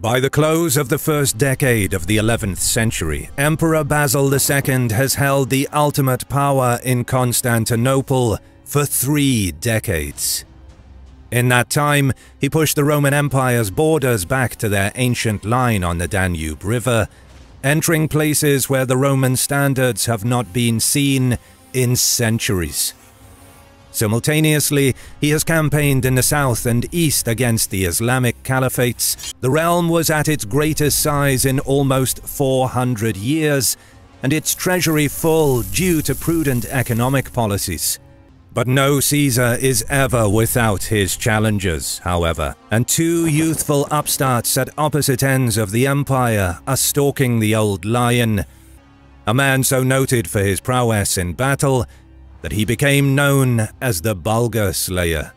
By the close of the first decade of the 11th century, Emperor Basil II has held the ultimate power in Constantinople for three decades. In that time, he pushed the Roman Empire's borders back to their ancient line on the Danube River, entering places where the Roman standards have not been seen in centuries. Simultaneously, he has campaigned in the south and east against the Islamic caliphates. The realm was at its greatest size in almost 400 years, and its treasury full due to prudent economic policies. But no Caesar is ever without his challengers, however, and two youthful upstarts at opposite ends of the empire are stalking the old lion. A man so noted for his prowess in battle that he became known as the Bulgar Slayer.